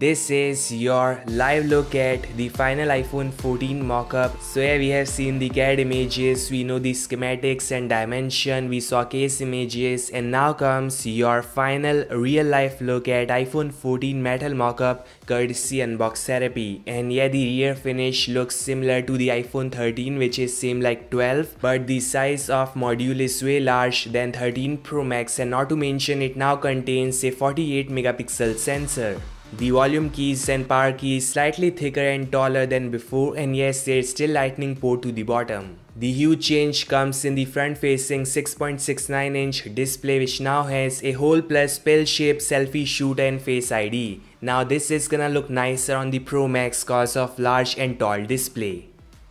This is your live look at the final iPhone 14 mockup. So yeah, we have seen the CAD images, we know the schematics and dimension, we saw case images and now comes your final real life look at iPhone 14 metal mockup courtesy Unbox Therapy. And yeah, the rear finish looks similar to the iPhone 13 which is same like 12 but the size of module is way large than 13 Pro Max and not to mention it now contains a 48 megapixel sensor. The volume keys and power keys slightly thicker and taller than before and yes there's still lightning port to the bottom. The huge change comes in the front facing 6.69 inch display which now has a hole plus pill shaped selfie shooter and face ID. Now this is gonna look nicer on the Pro Max cause of large and tall display.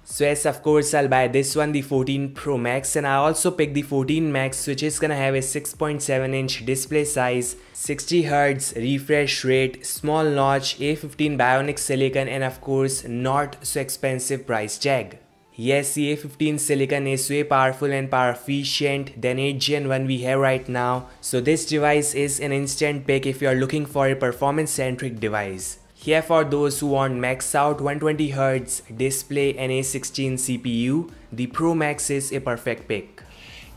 So yes, of course, I'll buy this one, the 14 Pro Max, and I also picked the 14 Max, which is gonna have a 6.7 inch display size, 60 Hz refresh rate, small notch, A15 Bionic Silicon, and of course, not so expensive price tag. Yes, the A15 Silicon is way powerful and power efficient than 8 Gen 1 we have right now, so this device is an instant pick if you are looking for a performance centric device. Here for those who want max out 120Hz display and A16 CPU, the Pro Max is a perfect pick.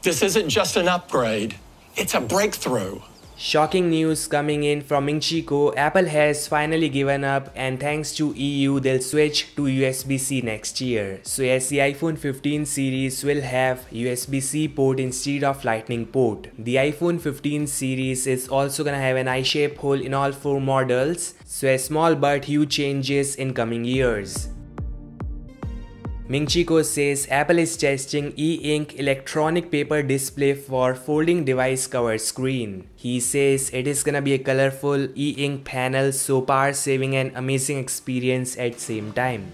This isn't just an upgrade, it's a breakthrough. Shocking news coming in from Ming Chi Apple has finally given up and thanks to EU they'll switch to USB-C next year. So yes, the iPhone 15 series will have USB-C port instead of lightning port. The iPhone 15 series is also gonna have an I-shaped hole in all four models, so a small but huge changes in coming years. Ming Chi Kuo says Apple is testing e-ink electronic paper display for folding device cover screen. He says it is gonna be a colorful e-ink panel so power saving and amazing experience at same time.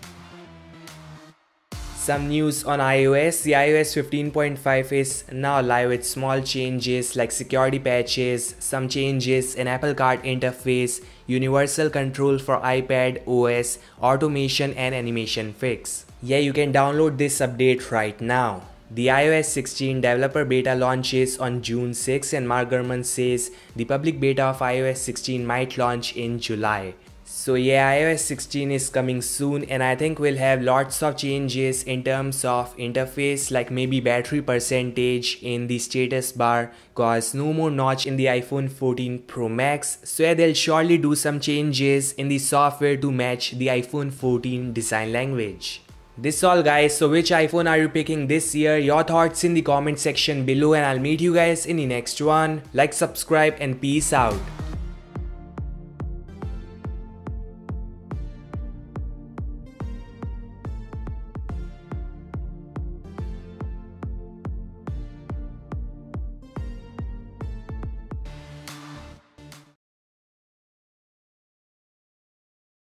Some news on iOS. The iOS 15.5 is now live with small changes like security patches, some changes in Apple Card interface, universal control for iPad OS, automation and animation fix. Yeah, you can download this update right now. The iOS 16 developer beta launches on June 6 and Mark Gurman says the public beta of iOS 16 might launch in July. So yeah, iOS 16 is coming soon and I think we'll have lots of changes in terms of interface like maybe battery percentage in the status bar cause no more notch in the iPhone 14 Pro Max. So yeah, they'll surely do some changes in the software to match the iPhone 14 design language. This all guys, so which iPhone are you picking this year? Your thoughts in the comment section below and I'll meet you guys in the next one. Like, subscribe and peace out.